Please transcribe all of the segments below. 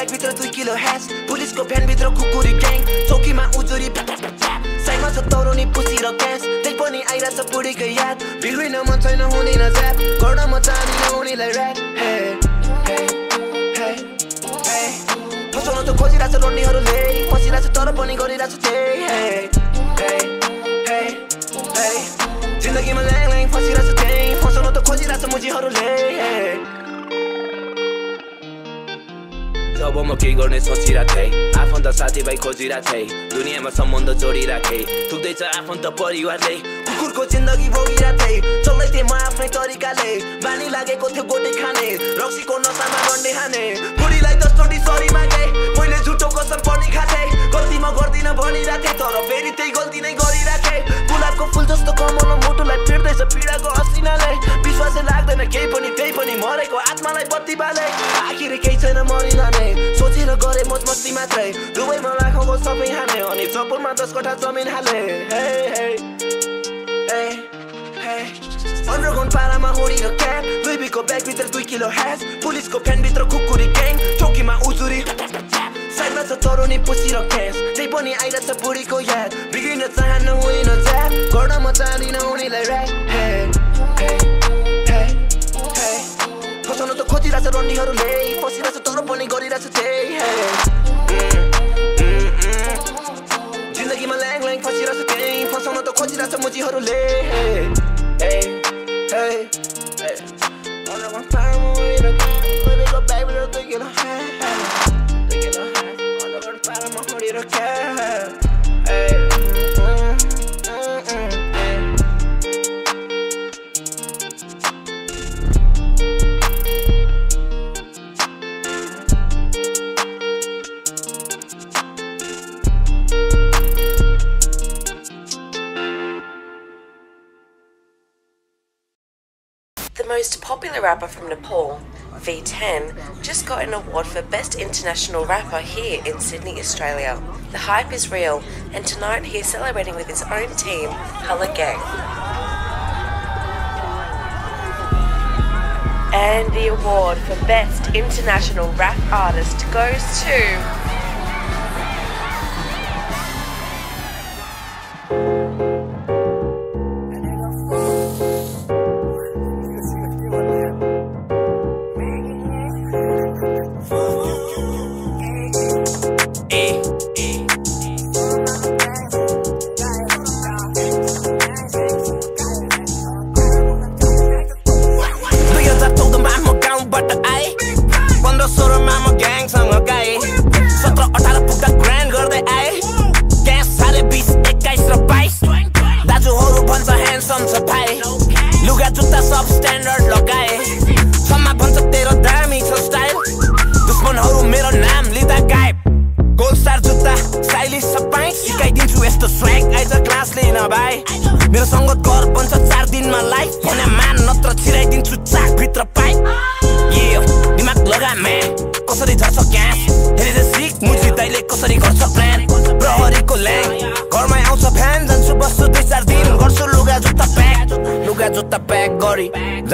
ब्यागभित्र दुई kilo hash पुलिसको भ्यानभित्र कुकुरी ग्याङ चौकीमा उजुरी साइमा छ तौराउने पुसी र क्यास त्यही पनि आइरहेछ बुढीको याद भिडिन मन छैन हुँदैन ज्याप गर्न म चाहदिनँ उनीलाई ऱ्याप फसाउन त खोजिरहेछ रोड्नेहरूले फसिरहेछ तर पनि गरिरहेछ त्यही जिन्दगीमा ल्याङ ल्याङ फसिरहेछ त्यही फसाउन त खोजिरहेछ मुजीहरूले जब म केही गर्ने सोचिरहेको थिएँ आफन्त साथीभाइ खोजिरहेको थिएँ दुनियाँमा सम्बन्ध जोडिरहेको थिएँ थुक्दैछ आफन्त परिवारले कुकुरको जिन्दगी भोगिरहेको थिएँ। चल्दै म आफ्नै तरिकाले। बानी लागेको थियो गोटी खाने। रक्सीको नसामा गन्डे हाने। बुढीलाई दसचोटि सरी मागे। मैले झुटो कसम पनि खाथे। गल्ती म गर्दिनँ भनिरहेको तर फेरि त्यही गल्ती नै गरिराखेँ। गुलाबको फुल जस्तो कमल मुटुलाई फिर्दैछ पीडाको असिनाले। विश्वासै लाग्दैन केही पनि त्यही पनि मरेको आत्मालाई बत्ती बाले। आखिर केही छैन मरिरहने। सोचेर गरे मोज मस्ती मात्रै। दुबईमा लाखौँको सबै हाने। अनि चपुरमा दस कठा जमिन हाले। अन्डरग्राउन्ड पारामा होडी र क्याप दुई बिको ब्यागभित्र दुई किलो ह्यास पुलिसको फ्यानभित्र कुकुरी ग्याङ चौकीमा उजुरी साइडमा छ तरुनी पुसी र क्यास त्यही पनि आइरहेछ बुढीको याद बिग्रिन चाहन्न हुँदैन ज्याप गर्न म चाहदिनँ उनीलाई ऱ्याप हे फसाउन त खोजिरहेछ रन्डीहरूले फसिरहेछ तर पनि गरिरहेछ त्यही। जिन्दगीमा ल्याङ ल्याङ फसिरहेछ त्यही फसाउन त खोजिरहेछ मुजीहरूले हे rapper from Nepal, V10, just got an award for Best International Rapper here in Sydney, Australia. The hype is real, and tonight he is celebrating with his own team, Color Gang. And the award for Best International Rap Artist goes to.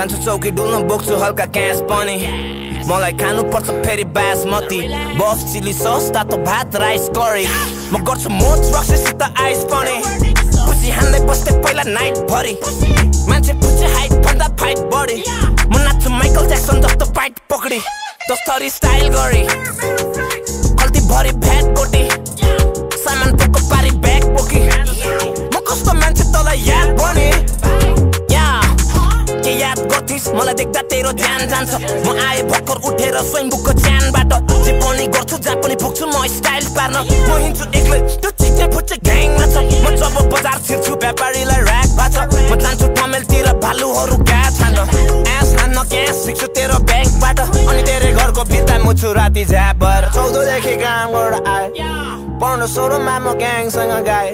जान्छु चौकी डुल्न बोक्छु हल्का cash पनि मलाई खानु पर्छ फेरि बासमती बस chilli sauce तातो भात राइस करी म गर्छु मोच रक्सीसित आइस पनि खुसी हान्दै बस्थे पहिला नाइट भरि मान्छे पुछे हाइट भन्दा फाइट बढी म नाच्छु माइकल ज्याक्सन जस्तो फाइट पकडी दस्तरी स्टाइल गरी खल्ती भरि भ्याट कोटी सामान पोको मलाई देख्दा तेरो ध्यान जान्छ। म आए भर्खर उठेर स्वयम्बुकको च्यानबाट जे पनि गर्छु जहाँ पनि पुग्छु म स्टाइल पार्न। म हिँड्छु एक्लै त्यो चिक्ने फुच्चे ग्याङमा छ। म जब बजार छिर्छु व्यापारीलाई ऱ्याक भएको छ म जान्छु टमेलतिर भालुहरू क्या छान्न। एस हान्न क्यास सिक्छु तेरो ब्याङ्कबाट अनि तेरो घरको बिर्ता मुछु राति झ्यापर चौधदेखि कामबाट आए। पन्ध्र सोह्रमा म ग्याङसँग गाएँ।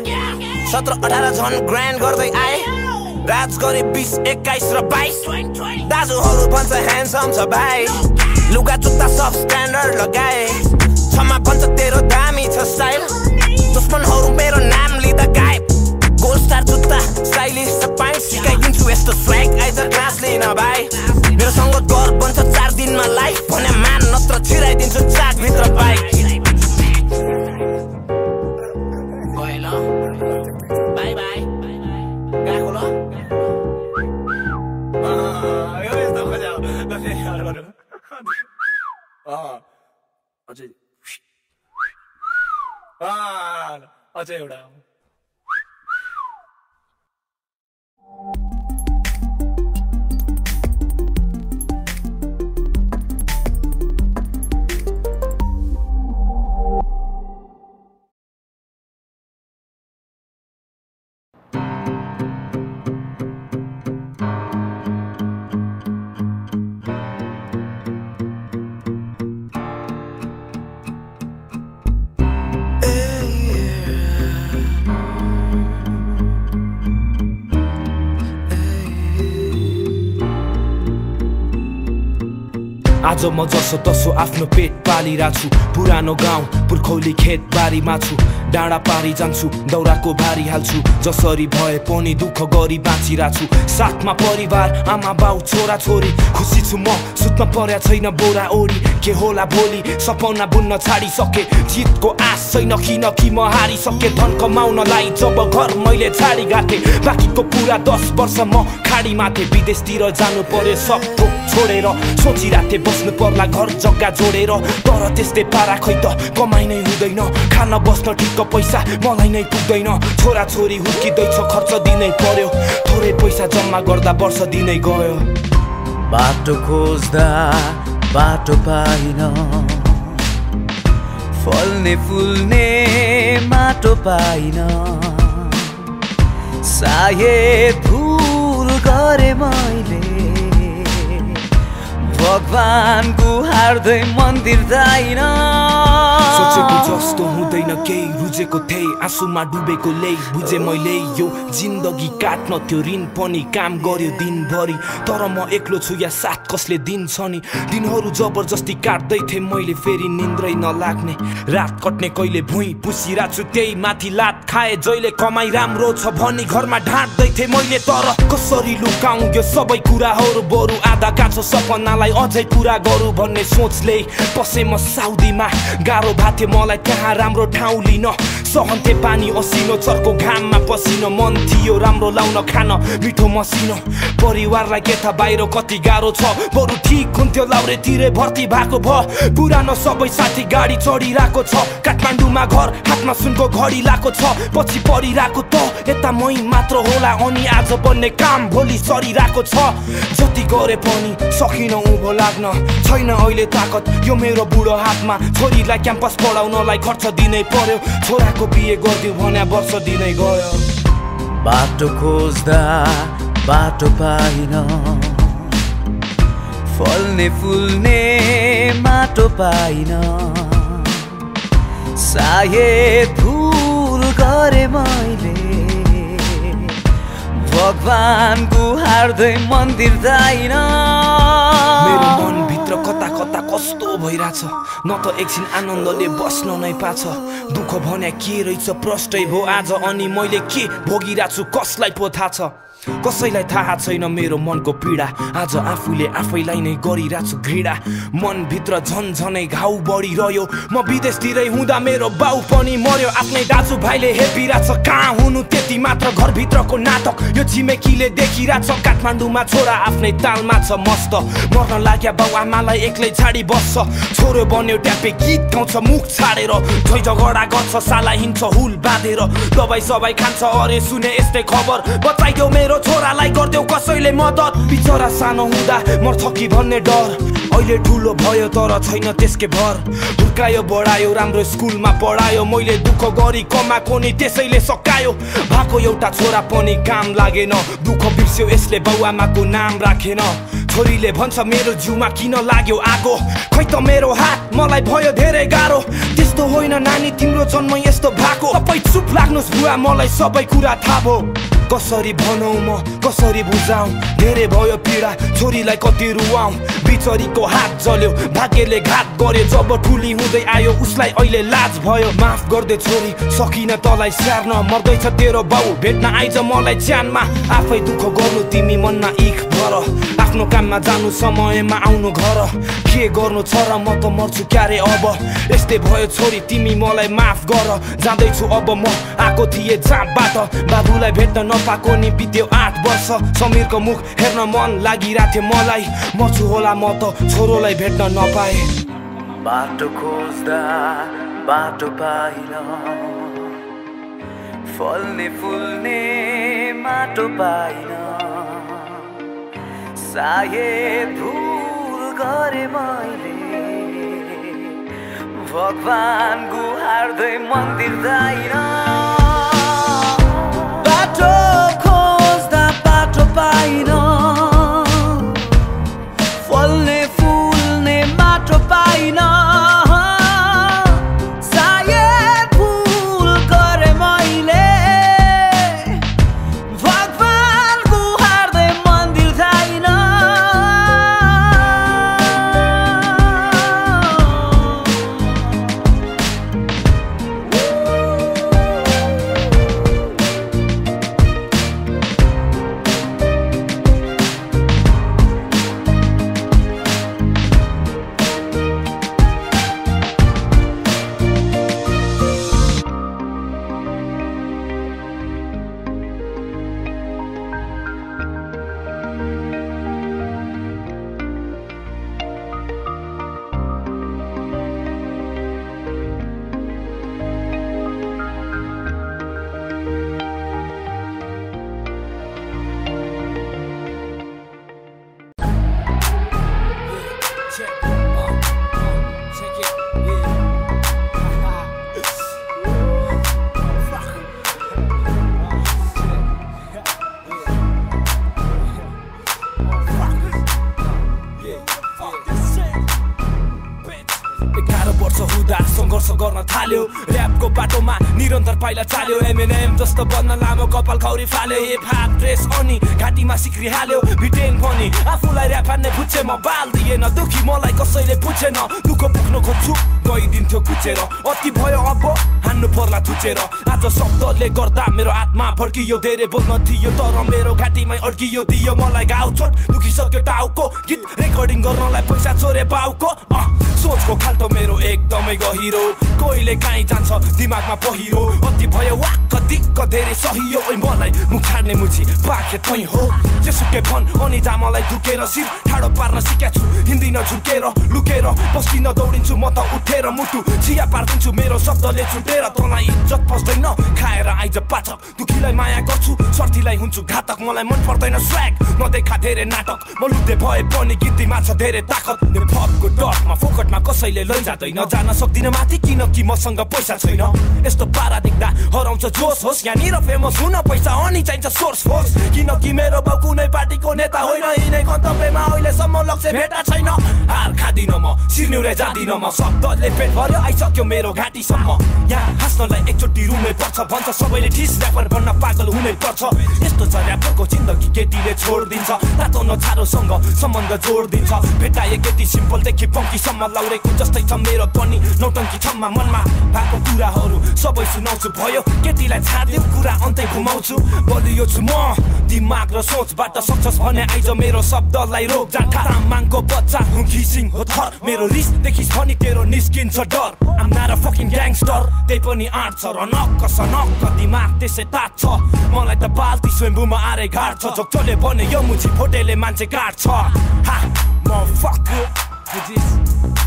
सत्र अठार झन् ग्रान्ड गर्दै आएँ। राज गरे बिस एक्काइस र बाइस दाजुहरू भन्छ ह्यान्डसम छ भाइ लुगा जुत्ता सब स्ट्यान्डर्ड लगाए क्षमा भन्छ तेरो दामी छ स्टाइल दुश्मनहरू मेरो नाम लिँदा गायब गोल स्टार जुत्ता स्टाइलिस सबै सिकाइदिन्छु यस्तो स्व्याग आइज क्लास लिन भाइ मेरो सङ्गत घर बन्छ चार दिनमा लाइफ भने मान नत्र छिराइदिन्छु भित्र अझै अझै एउटा आज म जसो तसो आफ्नो पेट पालिरहेको छु पुरानो गाउँ पुर्खौली खेत बारीमा छु डाँडा पारी जान्छु दौराको भारी हाल्छु। जसरी भए पनि दुःख गरी बाँचिरहेको छु साथमा परिवार आमा बाउ छोरा छोरी खुसी छु म सुत्न पर्या छैन बोरा ओरी। के होला भोलि सपना बुन्न छाडिसके। जितको आश छैन किन कि म हारिसके। धन कमाउनलाई जब घर मैले छाडी गएको बाँकीको पुरा दस वर्ष म खाडी माथे। विदेशतिर जानु पर्यो सब छोडेर सोचिरहेको थिएँ बस्नु पर्ला घर जग्गा जोडेर तर त्यस्तै पारा खै त कमाइ नै हुँदैन। खान बस्न ठिक्क पैसा मलाई नै पुग्दैन। छोरा छोरी हुर्किँदैछ खर्च दिनै पर्यो। थोरै पैसा जम्मा गर्दा वर्ष दिनै गयो। बाटो खोज्दा बाटो पाइन। फल्ने फुल्ने माटो पाइन। सायद भुल गरे मैले। भगवान गुहार्दै मन्दिर जाइन। सोचेको जस्तो हुँदैन केही रुजेको थिएँ आँसुमा डुबेको लै बुझे मैले यो जिन्दगी काट्न त्यो ऋण पनि काम गर्यो दिनभरि। तर म एक्लो छु या साथ कसले दिन्छ नि? दिनहरू जबरजस्ती काट्दै थिएँ मैले फेरि निन्द्रै नलाग्ने। रात कट्ने कहिले भुइँ पुसिरहेको छु त्यही माथि लात खाए जहिले कमाइ राम्रो छ भनी घरमा ढाँट्दै थिएँ मैले। तर कसरी लुकाउँ यो सबै कुराहरू? बरु आधा काछो सपनालाई अझै पुरा गरौँ भन्ने सोचले पसे म साउदीमा गाह्रो भएको थियो मलाई कहाँ राम्रो ठाउँ लिन। सहन्थे पानी असिनो चर्को घाममा पसिनो। मन थियो राम्रो लाउन खान मिठो मसिनो। परिवारलाई के थाहा बाहिर कति गाह्रो छ? बरु ठिक हुन्थ्यो लाउरेतिरै भर्ती भएको भ। पुरानो सबै साथी गाडी चढिरहेको छ। काठमाडौँमा घर हातमा सुनको घडी लाएको छ। पछि परिरहेको त यता मै मात्र होला अनि आज बन्ने काम भोलि सरिरहेको छ। जति गरे पनि सकिन उँभो लाग्न। छैन अहिले ताकत यो मेरो बुढो हातमा। छोरीलाई क्याम्पस पढाउनलाई खर्च दिनै पर्यो। छोराको बिहे गरिदियो भने वर्ष दिनै गयो। बाटो खोज्दा बाटो पाइन। फल्ने फुल्ने माटो पाइन। सायद भुल गरे मैले। भगवान गुहार्दै मन्दिर जाइन। मेरो मनभित्र कता कता कस्तो भइरहेछ। न त एकछिन आनन्दले बस्न नै पाछ। दुःख भन्या के रहेछ प्रष्टै भो आज अनि मैले के भोगिरहेको छु कसलाई पो थाहा छ। कसैलाई थाहा छैन मेरो मनको पीडा। आज आफूले आफैलाई नै गरिरहेको छु घृणा। मनभित्र झन्झनै घाउ बढिरह्यो। म विदेशतिरै हुँदा मेरो बाउ पनि मर्यो आफ्नै दाजुभाइले हेपिरहेछ कहाँ हुनु त्यति मात्र घरभित्रको नाटक? यो छिमेकीले देखिरहेछ काठमाडौँमा छोरा आफ्नै तालमा छ मस्त। मर्न लाग्या बाउ आमालाई एक्लै छाडी बस्छ। छोरो बन्यो ट्यापे गीत गाउँछ मुख छाडेर। झै झगडा गर्छ साला हिँड्छ हुल बाँधेर। दबाई सबाई खान्छ अरे सुने यस्तै खबर। बचाइदेऊ मेरो छोरालाई गरिदेऊ कसैले मद्दत बिचरा सानो हुँदा मर्छ कि भन्ने डर? अहिले ठुलो भयो तर छैन त्यसकै भर। हुर्कायो बढायो राम्रो स्कुलमा पढायो। मैले दुःख गरी कमाएको नि त्यसैले सकायो। भएको एउटा छोरा पनि काम लागेन। दुःख बिर्स्यो यसले बाउआमाको नाम राखेन। छोरीले भन्छ मेरो जिउमा किन लाग्यो आगो? खै त मेरो हात मलाई भयो धेरै गाह्रो। त्यस्तो होइन नानी तिम्रो जन्म यस्तो भएको। तपाईँ चुप लाग्नुहोस् बुवा मलाई सबै कुरा थाहा भयो। कसरी भनौँ म कसरी बुझाउँ? धेरै भयो पीडा छोरीलाई कति रुवाउँ? बिचरीको हात जल्यो भाग्यले घात गर्यो जब ठुली हुँदै आयो उसलाई अहिले लाज भयो। माफ गर्दै छोरी सकिन तँलाई स्याहार्न मर्दैछ तेरो बाउ। भेट्न आइज मलाई च्यानमा आफै दुःख गर्नु तिमी मनमा इख भर। आफ्नो काममा जानु समयमा आउनु घर। के गर्नु छ र म त मर्छु क्यारे अब? यस्तै भयो छोरी तिमी मलाई माफ गर। जाँदैछु अब म आएको थिएँ जहाँबाट बाबुलाई भेट्न नपाएको नि बित्यो आठ वर्ष समीरको मुख हेर्न मन लागिरहेको थियो मलाई। मर्छु होला म त छोरोलाई भेट्न नपाए। बाटो खोज्दा बाटो पाइन। फल्ने फुल्ने माटो पाइन। सायद भुल गरे मैले। भगवान् गुहार्दै मन्दिर दाइन बाटो खोज्दा बाटो पाइन खौरी फाल्यो हिप ड्रेस अनि घाँटीमा सिक्री हाल्यो भिटेन पनि आफूलाई ऱ्याप हान्ने पुच्छे म बाल दिएन दुखी मलाई कसैले पुछेन दुःख पुग्न खोज्छु गइदिन्थ्यो कुचेर अति भयो अब हान्नु पर्ला थुचेर आज शब्दले गर्दा मेरो आत्मा फर्कियो धेरै बोल्न थियो तर मेरो घाँटीमै अड्कियो दियो मलाई घाउ चोट दुखिसक्यो टाउको गीत रेकर्डिङ गर्नलाई पैसा चोरे बाउको सोचको खाल्टो मेरो एकदमै गहिरो। कोहीले काहीँ जान्छ दिमागमा पहिरो। अति भयो वाक्क दिक्क धेरै सहियो ओइ मलाई मुख छाड्ने मुची पाखे तै हो। जेसुकै भन अनि जा मलाई दुखेर शिर। ठाडो पार्न सिकेको छु हिँड्दिन झुकेर लुकेर। बस्किन दौडिन्छु म त उठेर मुटु। चिया पारिदिन्छु मेरो शब्दले छुटेर तँलाई इज्जत पस्दैन। खाएर आइज पाठक दुखीलाई माया गर्छु। स्वार्थीलाई हुन्छु घातक मलाई मन पर्दैन स्व्याग नदेखा धेरै नाटक। म लुते भए पनि गीतीमा छ धेरै ताकत। यो फकको डटमा फोकटमा कसैले लैजाँदैन। जान सक्दिनँ माथि किनकि मसँग पैसा छैन। यस्तो पारा देख्दा हराउँछ जोस होस् यहाँनिर फेमस हुन पैसा अनि चाहिन्छ सोर्स फोर्स किनकि मेरो बाउ कुनै पार्टीको नेता होइन यिनै गन्तव्यमा अहिलेसम्म लक्ष्य भेटा छैन। हार खाँदिन म सिर्न्युरे जाँदिन म शब्दले पेट भर्यो आइसक्यो मेरो घाँटीसम्म। यहाँ हाँस्नलाई एकचोटि रुनै पर्छ भन्छ सबैले ठिस ऱ्यापर बन्न पागल हुनै पर्छ। यस्तो छ ऱ्यापरको जिन्दगी केटीले छोडिदिन्छ। तातो नछारोसँग सम्बन्ध जोडिदिन्छ। भेटाए केटी सिम्पलदेखि पङ्कीसम्म लाउरेको जस्तै छ मेरो पनि नौटङ्की छम्मा मनमा भएको कुराहरू सबै सुनाउँछु भयो केटीलाई छाडिदियो कुरा अन्तै घुमाउँछु बलियो छु म दिमाग र सोचबाट सक्छस् भने आइज मेरो शब्दलाई रोक जाठा तामाङको बच्चा हुँ घिसिङ हो थर मेरो रिस देखिस् भने तेरो निस्किन्छ डर आम नार फकिङ ग्याङस्टर त्यही पनि आँट छ र नक्क स नक्क दिमाग त्यसै तात छ मलाई त बाल्टी स्वयम्भूमा आरे घाट छ झोक्चोले भने यो मुछी फोटेले मान्छे काट्छ हा म फक Yeah.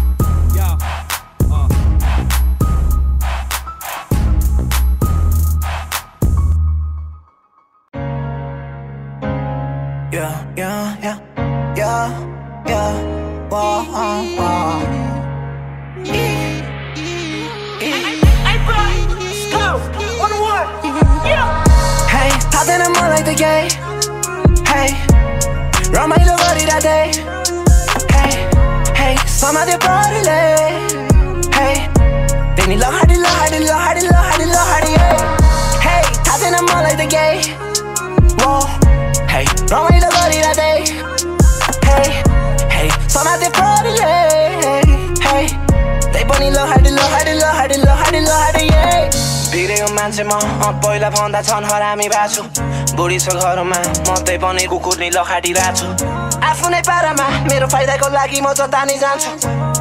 मान्छे म। पहिला भन्दा छन् हरामी बाछु। बुढी छ घरमा म त्यही पनि कुकुर नि लखाटिरहेको छु आफ्नै पारामा मेरो फाइदाको लागि म जता नि जान्छु।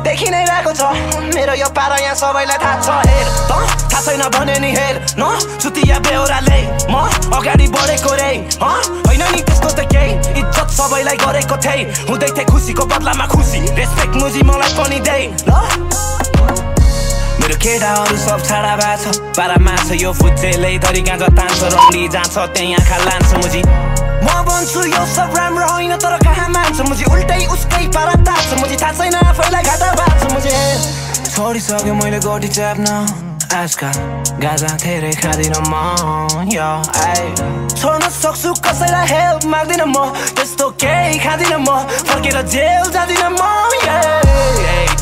देखि नै रहेको छ मेरो यो पारा यहाँ सबैलाई थाहा छ। हेर त थाहा छैन भने नि हेर। न सुतिया बेहोराले म अगाडि बढेको रे। होइन नि त्यस्तो त केही इज्जत सबैलाई गरेको थिएँ हुँदै थिएँ खुसीको बदलामा खुसी। रेस्पेक्ट मुजी मलाई पनि दे। ल। मेरो केटाहरू सब छाडा भएको छ। पारा माछ यो फुच्चेले धरी गाँजा तान्छ रङ्गी जान्छ त्यही आँखा लान्छ मुजी। म भन्छु यो सब राम्रो होइन तर कहाँ मान्छ मुजी? उल्टै उसकै पारा तान्छ मुजी थाहा छैन आफैलाई घाटा बाँच्छ मुजी। छोडिसक्यो मैले गोटी च्याप्न। आजकल गाजा धेरै खाँदिनँ म यो आए। छोड्न सक्छु कसैलाई हेल्प माग्दिनँ म त्यस्तो केही खाँदिनँ म। फर्केर जेल जाँदिनँ म.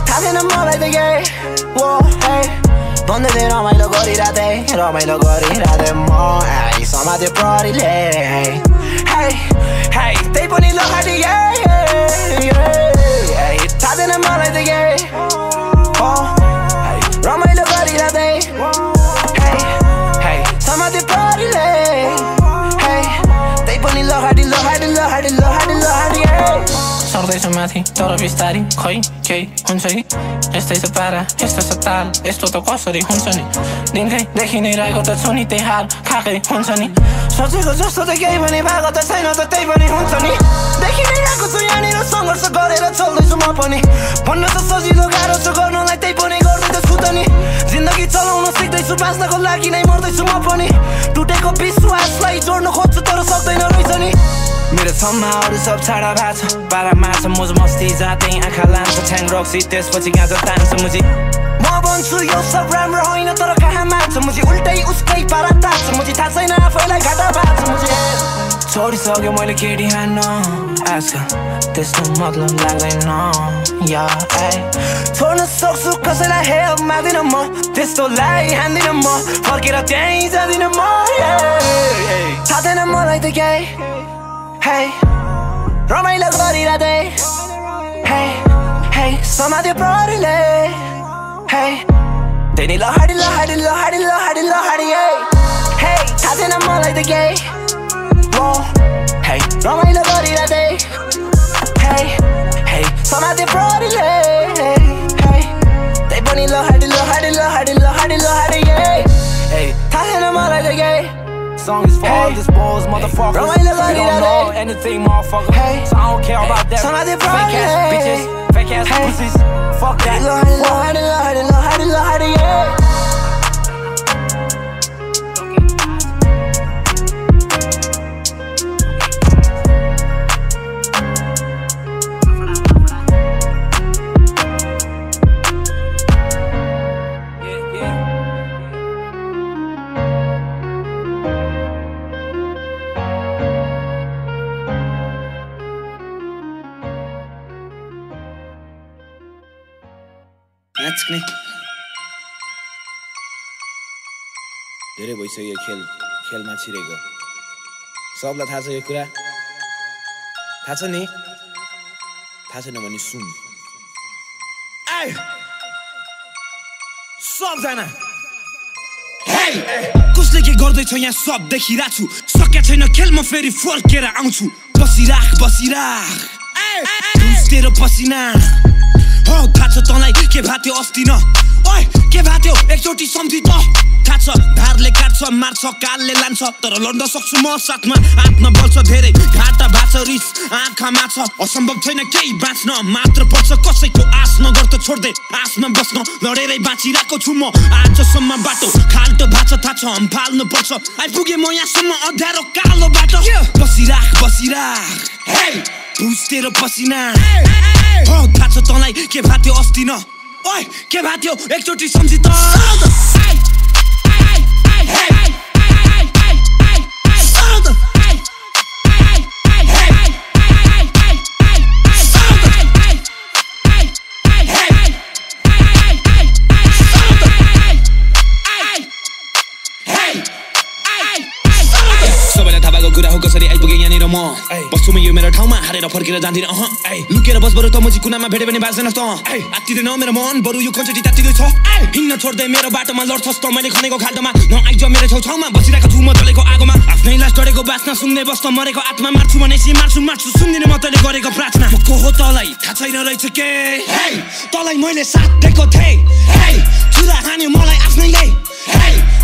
थाहा छैन मलाई त Hey, Donde te lo bailo gorila te, lo bailo gorila de mo Ey, soma de prorile, ey Hey, hey, they poní in the yeah, yeah, yeah Tied in the mall like oh. सर्दैछ माथि तर बिस्तारी खै केही हुन्छ कि यस्तै छ पारा यस्तो छ ताल यस्तो त कसरी हुन्छ नि दिनकै देखि नै रहेको त छु नि त्यही हाल खाएकै हुन्छ नि सोचेको जस्तो त केही पनि भएको त छैन त त्यही पनि हुन्छ नि देखि नै आएको छु यहाँनिर सङ्घर्ष गरेर चल्दैछु म पनि भन्न त सजिलो गाह्रो छ गर्नलाई त्यही पनि गर्दैछु त नि जिन्दगी चलाउन सिक्दैछु बाँच्नको लागि नै मर्दैछु म पनि टुटेको विश्वासलाई जोड्न खोज्छु तर सक्दैन रहेछ नि मेरो सम्माहरू सब छाडा भएको छ पारा माछ मोज मस्ती जाँदै आँखा लान्छ छ्याङ रक्सी त्यसपछि गाँजा तान्छ मुजी म भन्छु यो सब राम्रो होइन तर कहाँ मान्छ मुजी उल्टै उसकै पारा तान्छ मुजी थाहा छैन आफैलाई घाटा बाँच्छ मुजी छोडिसक्यो मैले केटी हान्न आजकल त्यस्तो मतलब लाग्दैन या छोड्न सक्छु कसैलाई हेल्प माग्दिनँ म त्यस्तोलाई हान्दिनँ म फर्केर त्यहीँ जाँदिनँ म. थाहा छैन मलाई त Hey, româi le zbori la day Hey, hey, să mă de prorile Hey, te ni la hardy la hardy la hardy la hardy la hardy hey Hey, tazi na like the gay Whoa, hey, româi le zbori la day Hey, hey, să mă de prorile Hey, hey, te buni lo hardy lo hardy lo hardy lo hardy lo hardy yeah Hey, tazi na like the gay Song is for hey. all these balls, motherfuckers. Bro, ain't don't know day. anything, motherfucker. Hey. So I don't care hey. about that. Fake ass hey. bitches, fake ass hey. pussies. Fuck that. Lord, Lord, Lord, Lord, Lord, Lord, Lord, Lord, yeah. नाच्ने धेरै भइसक्यो यो खेल खेलमा छिरेको। सबलाई थाहा छ यो कुरा? थाहा छ नि? थाहा छैन भने सुन! सबजना! कसले के गर्दैछ यहाँ सब देखिरहेको छु सकेको छैन खेल म फेरि फर्केर आउँछु। बसिराख बसिराख। तेरो पसिना। थाहा छ तँलाई के भाथ्यो अस्ति न ओए के भाथ्यो एकचोटि सम्झि त थाहा छ धारले काट्छ मार्छ कालले लान्छ तर लड्न सक्छु म साथमा आत्मा बल्छ धेरै घाटा बाँच्छ रिस आँखामा छ असम्भव छैन केही बाँच्न मात्र पर्छ कसैको आश नगर त छोड्दै आशमा बस्न लडेरै बाँचिरहेको छु म आजसम्म बाटो खाल्टो छ थाहा छ फाल्नु पर्छ आइपुगेँ म यहाँसम्म अँध्यारो कालो बाटो बसिराख बसिराख हे बुझ तेरो पसिना थाहा छ तँलाई के भाथ्यो अस्ति न? ओए के भाथ्यो एकचोटि सम्झि त म म बस्छु म यो मेरो ठाउँमा हारेर फर्केर जाँदिन अह। लुकेर बस बरु तमजी कुनामा भेट्यो भने बाँच्दैन त आत्तिँदैन मेरो मन बरु यो तात्तिँदै छ। हिँड्न छोड्दै मेरो बाटोमा लड्छस् त मैले खनेको खाल्टोमा। नआइज मेरो छेउछाउमा बसिरहेको छु म जलेको आगोमा। आफ्नै लास डढेको बाँच्न सुन्दै बस्न मरेको आत्मा मार्छु भनेपछि मार्छु मार्छु। सुन्दिनँ म तैँले गरेको प्रार्थना। म को हो तँलाई थाहा छैन रहेछ के? तँलाई मैले साथ दिएको थिएँ। चुरा हान्यो मलाई आफ्नैले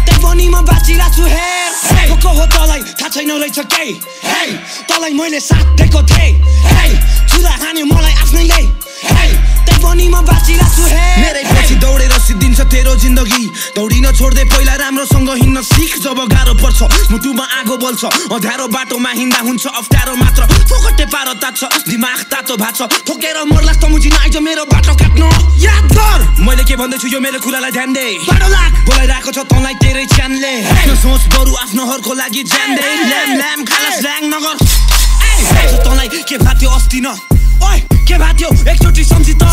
हे त्यही पनि म बाँचिरहेको छु हेर को को हो तँलाई थाहा छैन रहेछ के हे तँलाई मैले साथ दिएको थिएँ हे हान्यो मलाई आफ्नैले हे पनि म बाँचिरहेको छु हेर मेरै पछि दौडेर सिद्धिन्छ तेरो जिन्दगी। दौडिन छोड्दै पहिला राम्रोसँग हिँड्न सिक जब गाह्रो पर्छ मुटुमा आगो बल्छ। अँध्यारो बाटोमा हिँड्दा हुन्छ अप्ठ्यारो मात्र। फोकटे पारो तात्छ दिमाग तातो भाछ। ठोकेर मर्ला त मुझी नआइज मेरो बाटो काट्न। याद गर। मैले के भन्दैछु यो मेरो कुरालाई ध्यान दे। बाटो लाग। बोलाइरहेको छ तँलाई तेरै च्यानले। सोच बरु आफ्नो हरको लागि ज्यान दे ल्याम ल्याम खालास ल्याङ नगर। तँलाई के भाथ्यो अस्ति न? ओइ के भाथ्यो एकचोटि सम्झि त।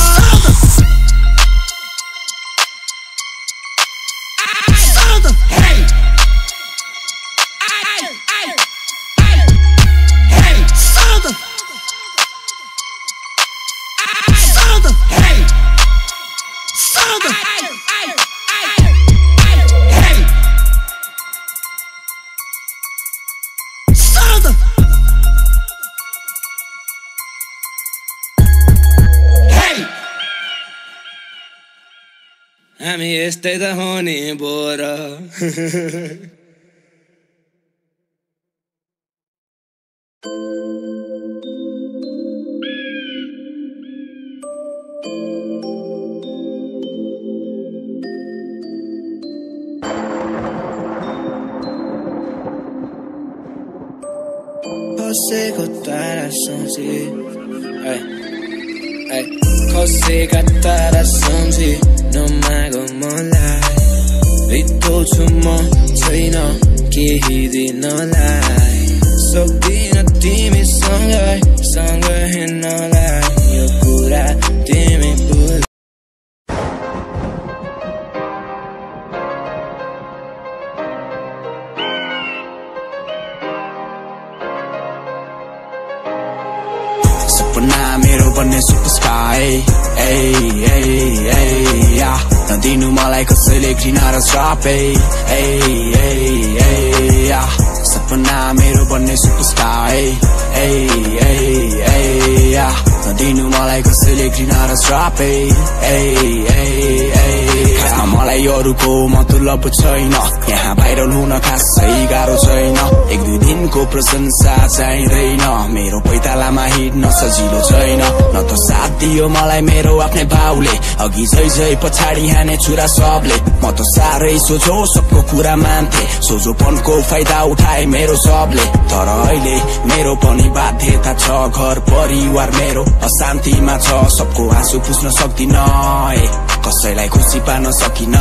हामी यस्तै त हो नि बोर कसैको तारा सम्झे ऐ, ऐ, कसैका तारा सम्झे नमाग मलाई बिताउँछु म छैन केही दिनलाई सक्दिन तिमीसँग सँग हिँड्नलाई कसैले घृणा र श्राप ए ए सपना मेरो बन्ने सुपरस्टार ए ए ए मलाई कसैले घृणा र श्राप ए मलाई अरूको मतलब छैन। यहाँ भाइरल हुन खासै गाह्रो छैन। एक दुई दिनको प्रशंसा चाहिँदैन मेरो पैतालामा हिँड्न सजिलो छैन। न त साथ दियो मलाई मेरो आफ्नै बाउले। अघि जै जै पछाडि हाने छुरा सबले। म त साह्रै सोझो सबको कुरा मान्थे। सोझोपनको फाइदा उठाए मेरो सबले। तर अहिले मेरो पनि बाध्यता छ। घर परिवार मेरो अशान्तिमा छ। सबको आँसु पुस्न सक्दिन कसैलाई खुसी पार्न सकिन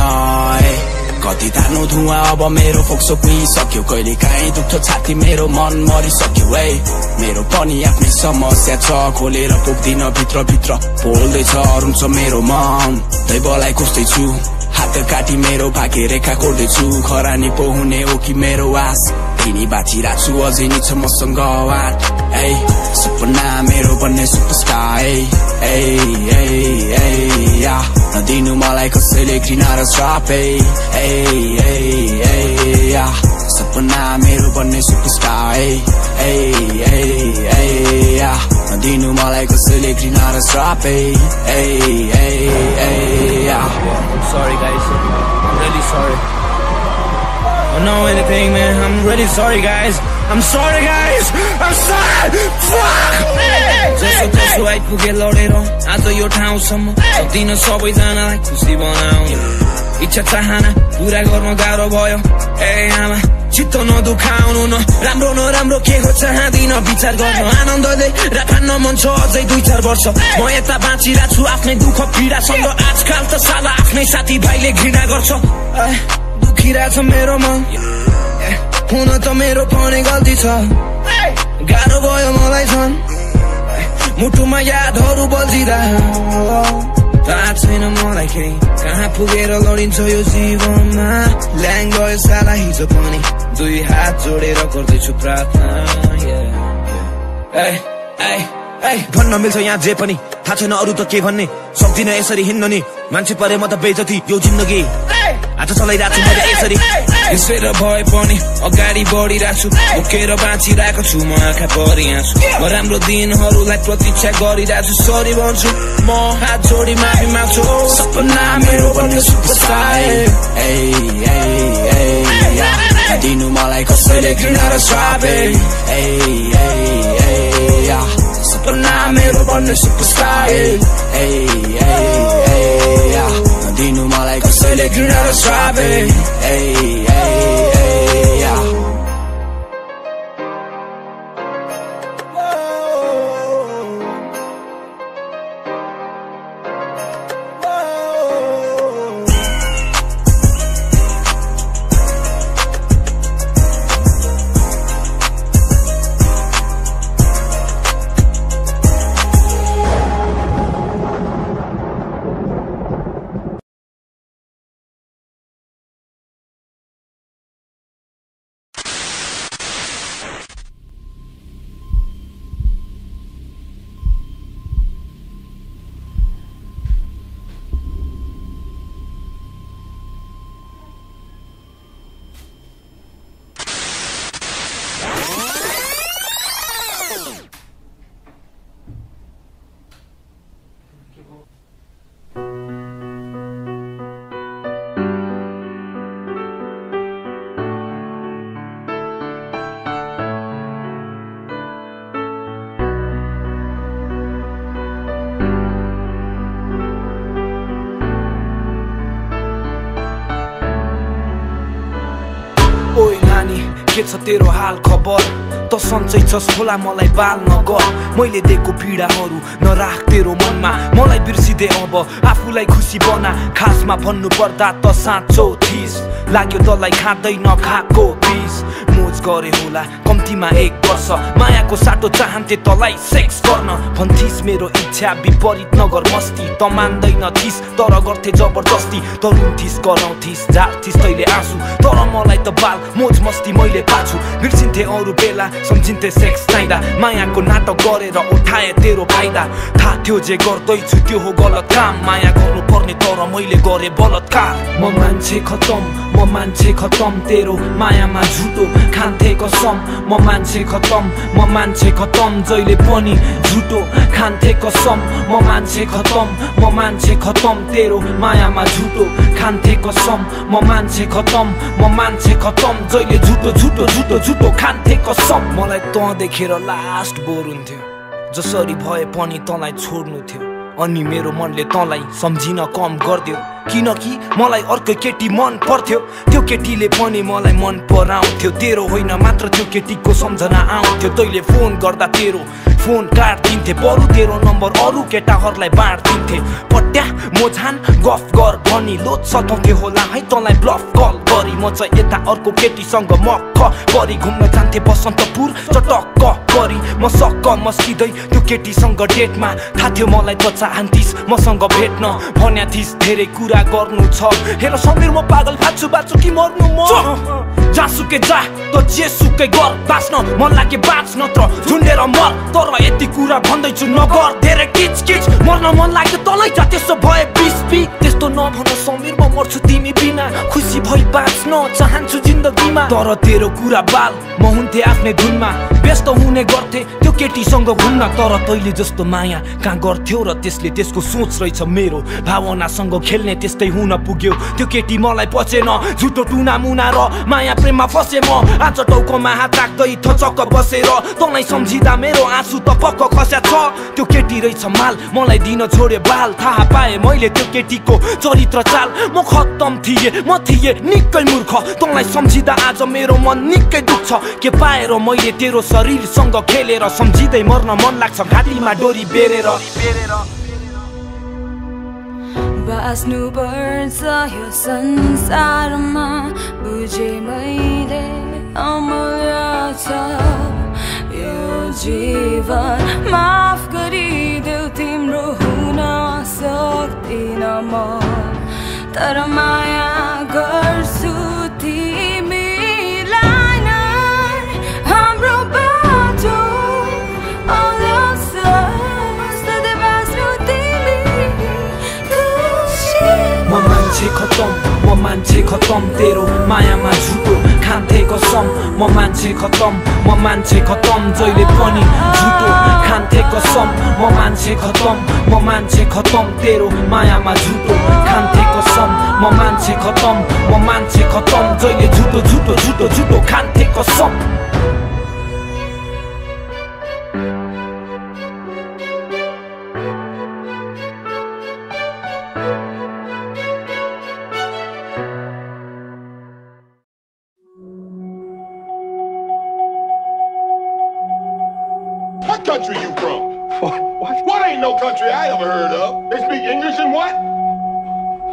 कति तान्नु धुवा अब मेरो फोक्सो कुहिसक्यो कहिले काहीँ दुख्छ छाती मेरो मन मरिसक्यो है मेरो पनि आफ्नै समस्या छ खोलेर पुग्दिन भित्रभित्र पोल्दैछ रुन्छ मेरो मन। दैवलाई खोज्दैछु हात काटी मेरो भाग्य रेखा कोर्दैछु। खरानी पो हुने हो कि मेरो आस। तिनी बाँचिरहेको छु अझै नि छ मसँग वाट ए सपना मेरो बन्ने सुपरस्टार ए ए ए या नदिनु मलाई कसैले घृणा र श्राप ए ए ए या सपना मेरो बन्ने सुपरस्टार ए ए ए या नदिनु मलाई कसैले घृणा र श्राप ए ए ए ए या. I'm really sorry. Don't know anything, man. I'm really sorry, guys. I'm sorry, guys. I'm sorry. Fuck! जसो आइपुगे लडेर आज यो ठाउँसम्म सक्दिन सबैजनालाई खुसी बनाउनु इच्छा चाहना पुरा गर्न गाह्रो भयो ए आमा चित्त नदुखाउनु न राम्रो नराम्रो के हो चाहदिन विचार गर्न आनन्दले राखान्न मन छ अझै दुई चार वर्ष म यता बाँचिरहेको छु आफ्नै दुःख पीडासँग आजकाल त साला आफ्नै साथीभाइले घृणा गर्छ ए, दुखिरहेछ मेरो मन हुन त मेरो पनि गल्ती छ गाह्रो भयो मलाई झन् मुटुमा यादहरू बल्झिँदा थाहा छैन मलाई केही कहाँ पुगेर लडिन्छ यो जीवनमा ल्याङ गयो साला हिजो पनि दुई हात जोडेर गर्दैछु प्रार्थना भन्न मिल्छ यहाँ जे पनि थाहा छैन अरू त के भन्ने सक्दिनँ यसरी हिँड्न नि मान्छे परे म त बेजती यो जिन्दगी आज चलाइरहेको छु मैले यसरी यसै र भए पनि अगाडि बढिरहेको छु बोकेर बाँचिरहेको छु म आँखा परिरहेको छु म राम्रो दिनहरूलाई प्रतीक्षा गरिरहेको छु सरी भन्छु म हात जोडी माफी माग्छु सपना मेरो सुपरस्टार दिनु मलाई कसैले घृणा र श्राप सपना मेरो बन्ने सुपरस्टार मलाई कसैले घृणा र श्राप छस् होला मलाई बाल नगर मैले दिएको पीडाहरू नराख तेरो मनमा मलाई बिर्सिदे अब आफूलाई खुसी बना खासमा भन्नु पर्दा त साँचो थिस लाग्यो तँलाई खाँदैन खाएको पिस मोज गरे होला कम्तीमा एक वर्ष। मायाको साटो चाहन्थे तँलाई सेक्स गर्न। भन्थिस् मेरो इच्छा विपरीत नगर मस्ती त मान्दैन थिस तर गर्थे जबरजस्ती त रुन्थिस् कराउँथिस् झार्थिस् तैले आँसु। तर मलाई त बाल मोज मस्ती मैले पाछु। बिर्सिन्थे अरू बेला सम्झिन्थे सेक्स चाहिँदा मायाको नाटक गरेर उठाए तेरो फाइदा। थाहा थियो जे गर्दैछु त्यो हो गलत काम। माया गर्नु पर्ने तर मैले गरेँ बलत्कार। म मान्छे खतम म मान्छे खतम तेरो मायामा झुटो खान्थे कसम। म मान्छे खतम म मान्छे खतम जहिले पनि झुटो खान्थे कसम। म मान्छे खतम म मान्छे खतम तेरो मायामा झुटो खान्थे कसम। म मान्छे खतम म मान्छे खतम जहिले झुटो झुटो झुटो झुटो खान्थे कसम। मलाई तँ देखेर लास्ट बोर हुन्थ्यो। जसरी भए पनि तँलाई छोड्नु थियो। अनि मेरो मनले तँलाई सम्झिन कम गरिदियो। किनकि मलाई अर्कै केटी मन पर्थ्यो। त्यो केटीले पनि मलाई मन पराउँथ्यो। तेरो होइन मात्र त्यो केटीको सम्झना आउँथ्यो। तैँले फोन गर्दा तेरो फोन काटिदिन्थे। बरु तेरो नम्बर अरू केटाहरूलाई बाँडिदिन्थे। पट्या मोझान गफ गर भनी लोत सताउँथ्यो होला। है तँलाई ब्लफ कल गरी। म चाहिँ यता अर्को केटीसँग मक्ख परि घुम्न जान्थे। बसन्तपुर चटक्क परि म सक्क मस्किँदै त्यो केटीसँग डेटमा थाहा थियो। मलाई त चाहन्थिस् मसँग भेट्न भन्या थिस् धेरै कुरा गर्नु छ। हेर समीर म पागल बाँच्छु बाँच्छु कि मर्नु म जहाँसुकै जा त जे सुकै गर बाँच्न मन लागे बाँच नत्र झुन्डेर मर। तर यति कुरा भन्दैछु नगर। धेरै किच किच मर्न मन लाग्यो तँलाई जा त्यसो भए बिस बी त्यस्तो नभन समीर म मर्छु तिमी बिना। खुसी भई बाँच्न चाहन्छु जिन्दगीमा। तर तेरो कुरा बाल म हुन्थे आफ्नै धुनमा। व्यस्त हुने गर्थे त्यो केटीसँग घुम्न। तर तैँले जस्तो माया कहाँ गर्थ्यौ र त्यसले त्यसको सोच रहेछ मेरो। भावनासँग खेल्ने त्यस्तै हुन पुग्यो। त्यो केटी मलाई पचेन झुटो टुना मुना र माया प्रेममा फसे म आज टाउकोमा हात राख्दै थचक्क बसेर तँलाई सम्झिँदा मेरो आँसु त पक्क खस्या छ त्यो केटी रहेछ माल मलाई दिन छोड्यो बाल थाहा पाएँ मैले त्यो केटीको चरित्र चाल म खत्तम थिएँ म थिएँ निकै मूर्ख तँलाई सम्झिँदा आज मेरो मन निकै दुख्छ के पाएर मैले तेरो शरीरसँग खेलेर सम्झिँदै मर्न मन लाग्छ घाँटीमा डोरी बेरेर बाँच्नु पर्छ यो संसारमा। बुझे मैले अमूल्य छ। यो जीवन माफ गरिदेऊ तिम्रो हुन सक्दिन म। तर माया गर्छु। खतम म मान्छे खतम तेरो मायामा झुटो खान्थे कसम म मान्छे खतम म मान्छे खतम जहिले पनि झुटो खान्थे कसम म मान्छे खतम म मान्छे खतम तेरो मायामा झुटो खान्थे कसम म मान्छे खतम म मान्छे खतम जहिले झुटो झुटो झुटो झुटो खान्थे कसम no country I ever heard of? They speak English and what?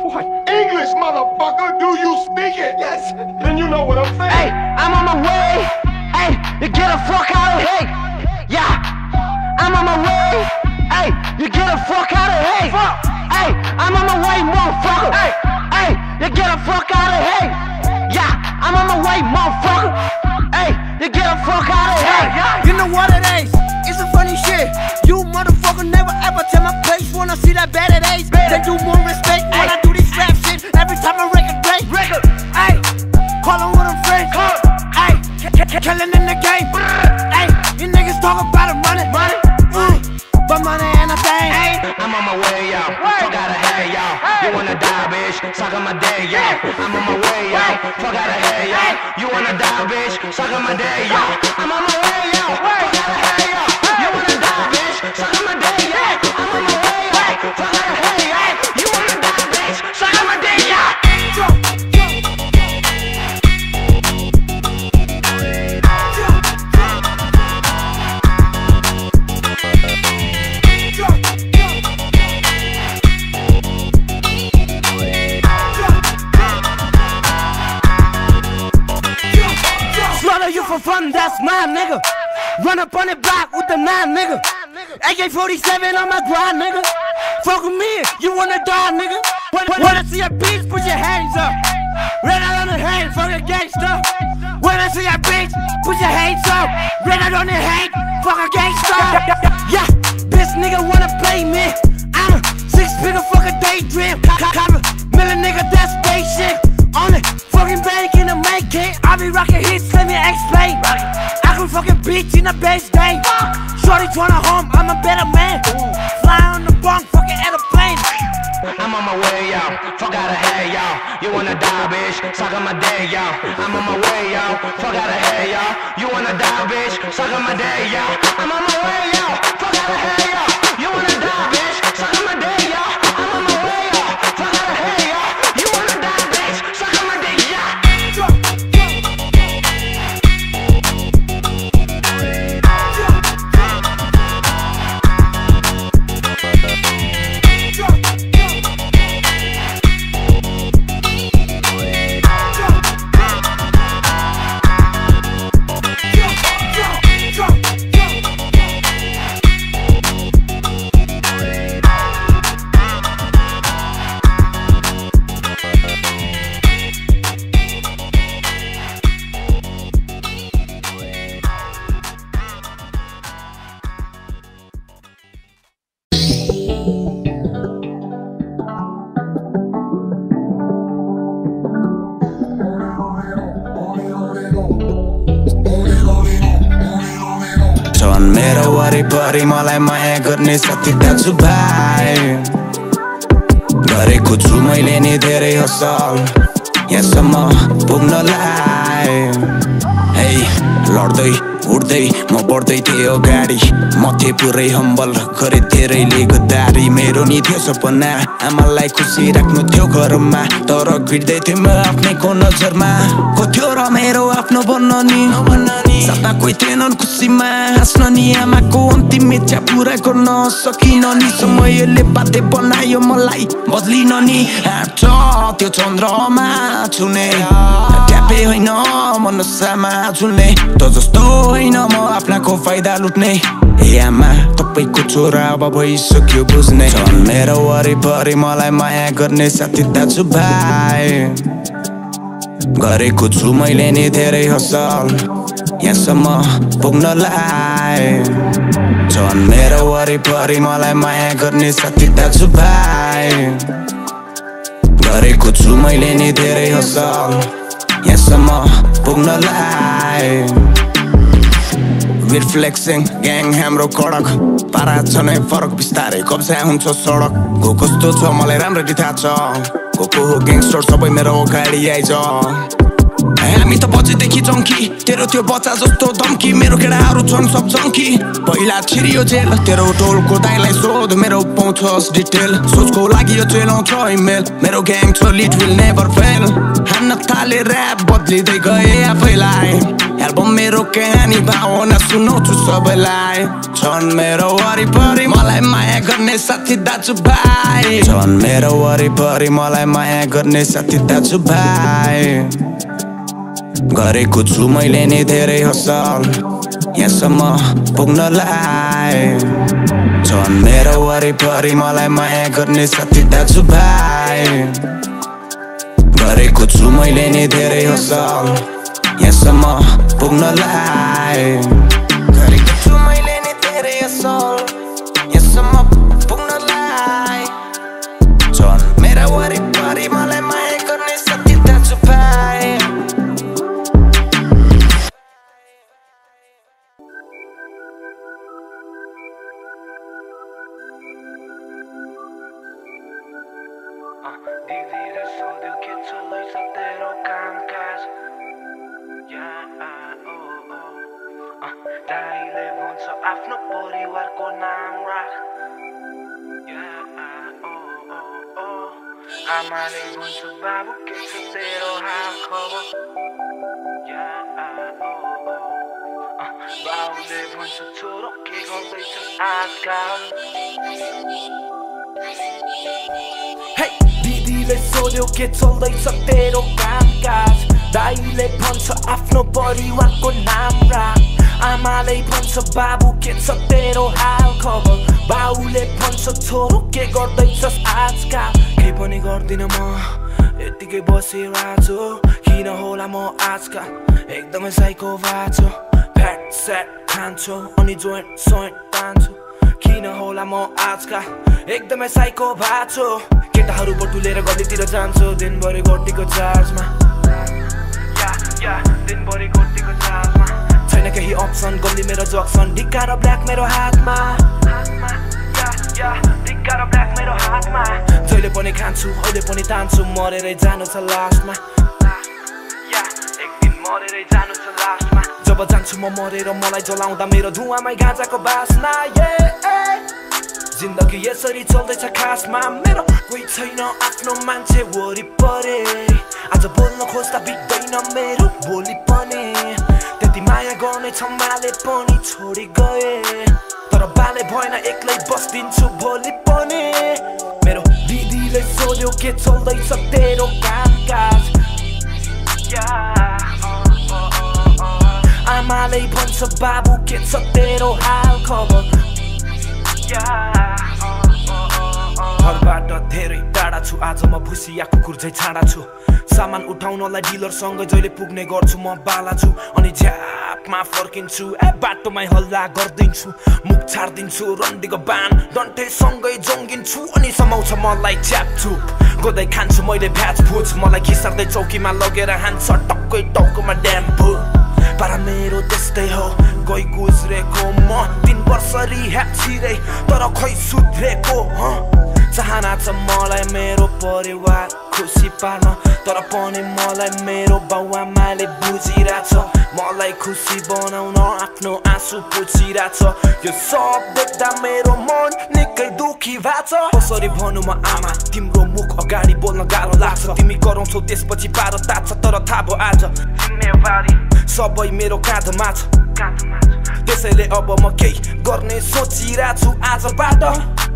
What? English, motherfucker! Do you speak it? Yes. Then you know what I'm saying. Hey, I'm on my way. Hey, you get the fuck out of here. Yeah, I'm on my way. Hey, you get the fuck out of here. Fuck. Hey, I'm on my way, motherfucker. Hey, hey, you get the fuck out of here. Yeah, I'm on my way, motherfucker. Hey, you get the fuck out of here. You know what it is? It's a funny shit. You motherfucker never ever tell my place when I see that bad it is. They do more respect when I do this rap shit. Every time I record break. Record. Hey, call them with them friends. Hey, killing in the game. Hey, you niggas talk about the money. Money. Mm, but money ain't a thing. I'm on my way, out of here, y'all. You wanna die, bitch? Suck on my dick, y'all. I'm on my way, y'all. Fuck out of here, y'all. You wanna die, bitch? Suck on my dick, y'all. I'm on my way, y'all. Fuck out of here, y'all. You wanna die, bitch? Suck 47 on my grind, nigga. Fuck with me, you wanna die, nigga. When, I see a bitch, put your hands up. Red out on the hand, fuck a gangster. When I see a bitch, put your hands up. Red out on the hand, fuck a gangster. Yeah, bitch nigga wanna play me. I'm a six-figure fucking daydream. Cop a million nigga, that's basic. On it, fucking bank in the making. I be rocking hits, let me explain. I can fuck a bitch in the bed. म बढ्दै थिएँ अगाडि म थिएँ पुरै humble गरे धेरैले गद्दारी मेरो नि थियो सपना आमालाई खुसी राख्नु थियो घरमा। तर गिर्दै थिएँ म आफ्नैको नजरमा। को थियो र मेरो आफ्नो बन्न नि सपना कोही थिएनन् खुसीमा हाँस्न नि। आमाको अन्तिम इच्छा पुरा गर्न सकिन नि। समयले बाध्य बनायो मलाई बदलिन नि। हाँट त्यो चन्द्रमा छुने। ट्यापे होइन मनसामा झुल्ने। त जस्तो होइन म आफ्नाको फाइदा लुट्ने? आमा तपाईँको छोरा अब भइसक्यो बुझ्ने। झन् मेरो वरिपरि मलाई माया गर्ने साथी दाजु भाइ। गरेको छु मैले नि धेरै हसल यहाँसम्म पुग्नलाई झन् मेरो वरिपरि मलाई माया गर्ने साथी दाजु भाइ। गरेको छु मैले नि धेरै हसल यहाँसम्म पुग्नलाई We're flexing, gang हाम्रो कडक पारा छ नै फरक बिस्तारै कब्जा हुन्छ सडक को कस्तो छ मलाई राम्ररी थाहा छ को को हो ग्याङ्स्टर सबै मेरो अगाडि आइज हामी त बजेदेखि जङ्की तेरो त्यो बच्चा जस्तो धम्की मेरो केटाहरू छन् सब जङ्की पहिला छिरियो जेल तेरो टोलको दाइलाई सोध मेरो पाउँछस् डिटेल सोचको लागि यो चेलाउँछ इमेल मेरो ग्याङ छ लिट विल नेभर फेल हान्न थाले ऱ्याप बदलिँदै गए आफैलाई एल्बम मेरो कहानी भावना सुनाउँछु सबैलाई छन् मेरो वरिपरि मलाई माया गर्ने साथी दाजु भाइ छन् मेरो वरिपरि मलाई माया गर्ने साथी दाजु भाइ गरेको छु मैले नि धेरै हसल यहाँसम्म पुग्नलाई झन् मेरो वरिपरि मलाई माया गर्ने साथी दाजुभाइ गरेको छु मैले नि धेरै हसल यहाँसम्म पुग्नलाई गरेको छु मैले नि मेरा सोध्यो के चल्दैछ तेरो कामकाज दाइले भन्छ आफ्नो परिवारको नाम राख आमाले भन्छ बाबु के छ तेरो हाल खबर बाबुले भन्छ छोरो के गर्दैछ आजकल दिदीले सोध्यो के चल्दैछ तेरो कामकाज दाइले भन्छ आफ्नो परिवारको नाम राख आमाले भन्छ बाबु के छ तेरो हाल खबर बाउले भन्छ छोरो के गर्दैछस् आजकाल केही पनि गर्दिनँ म यतिकै बसिरहेछु किन होला म आजकाल एकदमै साइको भएको फ्याट स्याट खान्छु अनि जोइन्ट सोइन्ट तान्छु किन होला म आजकाल एकदमै साइको छु केटाहरू बटुलेर गल्लीतिर जान्छु दिनभरि गोटीको चार्जमा दिनभरि चार्जमा छैन केही अप्सन गल्ली मेरो जक्सन ढिक्का र ब्ल्याक मेरो हातमा र ब्ल्याक मेरो हातमा जहिले पनि खान्छु अहिले पनि तान्छु मरेरै जानु छ लास्टमा मरेरै जानु छ लास्टमा जब जान्छु म मरेर मलाई जलाउँदा मेरो धुवामै गाजाको बासना जिन्दगी यसरी चल्दैछ खासमा मेरो कोही छैन आफ्नो मान्छे वरिपरि आज बोल्न खोज्दा बित्दैन मेरो भोलि पनि छम्माले पनि छोडी गए। तर बाले भएन एक्लै बस्दिन्छु भोलि पनि। मेरो दिदीले सोध्यो के चल्दैछ तेरो कामकाज? आमाले भन्छ बाबु के छ तेरो हाल खबर? घरबाट धेरै छु आज म भुसिया कुकुर झै छाडा छु। सामान उठाउनलाई डिलरसँग जहिले पुग्ने गर्छु म बाला छु अनि झ्यापमा फर्किन्छु ए बाटोमै हल्ला गरिदिन्छु मुख छाडिदिन्छु रन्डीको बान डन्ठेसँगै जङ्गिन्छु अनि समाउँछ मलाई च्यापचुप गोदै खान्छु मैले भ्याज फुज मलाई खिसार्दै चौकीमा लगेर हान्छ टक्कै टाउकोमा ड्याम्पु पारा मेरो त्यस्तै हो गइ गुज्रेको म तिन वर्ष रिह्याब छिरे तर खै सुध्रेको चाहना छ मलाई मेरो परिवार खुसी पार्न तर पनि मलाई मेरो बाउआमाले बुझिरहेछ मलाई खुसी बनाउन आफ्नो आँसु पुछिरहेछ यो सब देख्दा मेरो मन निकै दुखी भएको छ कसरी भनौँ म आमा तिम्रो मुख अगाडि बोल्न गाह्रो लाग्छ तिमी कराउँछौ त्यसपछि पारो ताछ तर थाहा भयो आज जिम्मेवारी सबै मेरो काँधमा छ त्यसैले अब म केही गर्ने सोचिरहेको छु आजबाट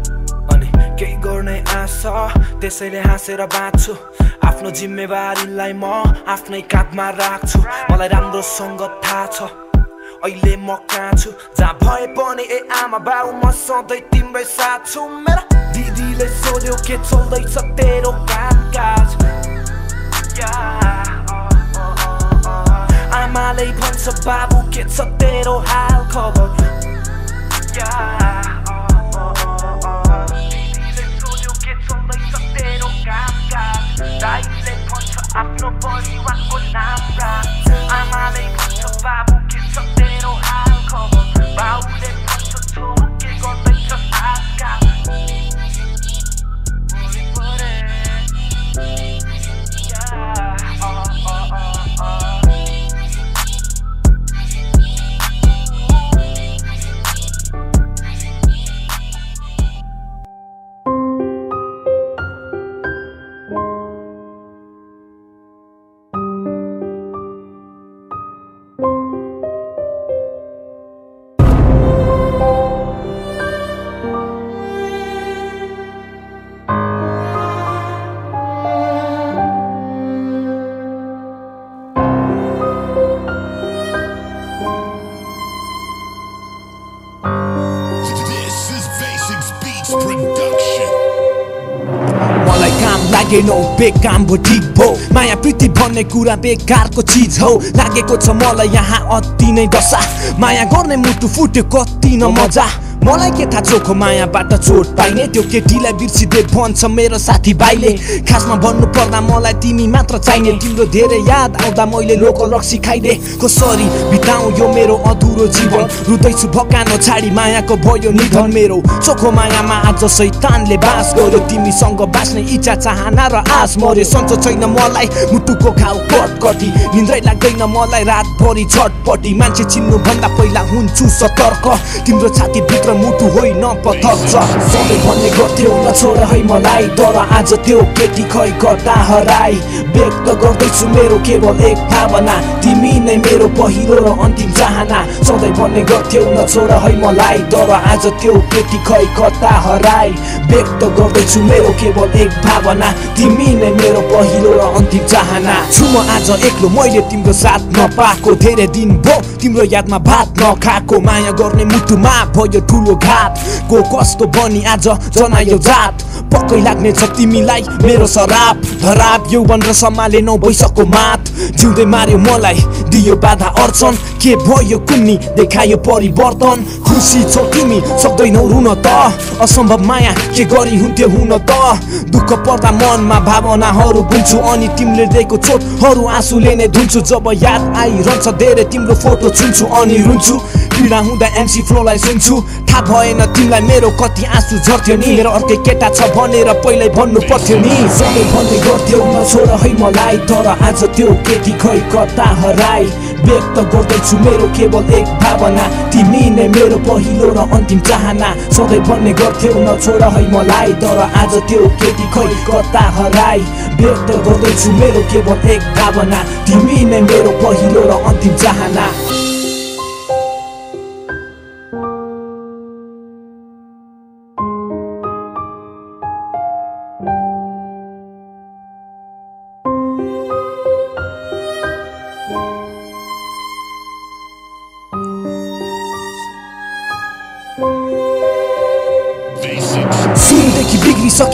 केही गर्ने आशा त्यसैले हाँसेर बाँच्छु। आफ्नो जिम्मेवारीलाई म आफ्नै काँधमा राख्छु। मलाई राम्रोसँग थाहा छ। अहिले म कहाँ छु? जहाँ भए पनि ए आमा बाउ म सधैँ तिम्रै साथ छु। मेरो दिदीले सोध्यो के चल्दैछ तेरो कामकाज? आमाले भन्छ बाबु के छ तेरो हाल खबर After body, one for Nambra. I'm having to. no बेकाम भो ठिक भो। माया प्रीति भन्ने कुरा बेकारको चिज हो। लागेको छ मलाई यहाँ अति नै दशा। माया गर्ने मुटु फुट्यो कति न मजा। मलाई के थाहा चोखो मायाबाट चोट पाइने? त्यो केटीलाई बिर्सिँदै भन्छ मेरो साथी भाइले। खासमा भन्नु पर्दा मलाई तिमी मात्र चाहिने। तिम्रो धेरै याद आउँदा मैले लोकल रक्सी खाइदे। कसरी बिताउँ यो मेरो अधुरो जीवन। रुँदैछु भकानो छाडी मायाको भयो निधन मेरो। चोखो मायामा आज सैतानले बास गर्यो। तिमीसँग बाँच्ने इच्छा चाहना र आस मर्यो सन्चो छैन मलाई मुटुको घाउ कटकटी निन्द्रै लाग्दैन मलाई रातभरि छटपटी मान्छे चिन्नु भन्दा पहिला हुन्छु सतर्क तिम्रो छातीभित्र मुटु होइन पथर छ सधैँ भन्ने गर्थ्यौ नछोड है मलाई तर आज त्यो केटी खै कता हराई व्यक्त गर्दैछु मेरो केवल एक भावना तिमी नै मेरो पहिलो र अन्तिम चाहना सधैँ भन्ने गर्थ्यौ नछोड है मलाई तर आज त्यो केटी खै कता हराई व्यक्त गर्दैछु मेरो केवल एक भावना तिमी नै मेरो पहिलो र अन्तिम चाहना। छु म आज एक्लो मैले तिम्रो साथ नपाएको। धेरै दिन भो तिम्रो यादमा भात नखाएको। माया गर्ने मुटुमा भयो ठुलो घात। को कस्तो बनी आज जनायो जात। पक्कै लाग्ने छ तिमीलाई मेरो शराब धराब यौवन र सम्हाले नौ बैसको मात। जिउँदै मार्यो मलाई दियो बाधा अर्चन। के भयो कुन्नी देखायो परिवर्तन। खुसी छौ तिमी सक्दैनौ रुन त। असम्भव माया के गरी हुन्थ्यो हुन त। दुःख पर्दा मनमा भावनाहरू बुझ्छु अनि तिमीले दिएको चोटहरू आँसुले नै धुन्छु जब याद आइरहन्छ धेरै तिम्रो फोटो छुन्छु अनि रुन्छु पीडा हुँदा एमसी फ्लोलाई सुन्छु थाहा भएन तिमीलाई मेरो कति आँसु झर्थ्यो नि मेरो अर्कै केटा छ भनेर पहिल्यै भन्नु पर्थ्यो नि सधैँ भन्दै गर्थ्यौ नछोड है मलाई तर आज त्यो केटी खै कता हराई व्यक्त गर्दैछु मेरो केवल एक भावना तिमी नै मेरो पहिलो र अन्तिम चाहना सधैँ भन्ने गर्थ्यौ नछोड है मलाई तर आज त्यो केटी खै कता हराई व्यक्त गर्दैछु मेरो केवल एक भावना तिमी नै मेरो पहिलो र अन्तिम चाहना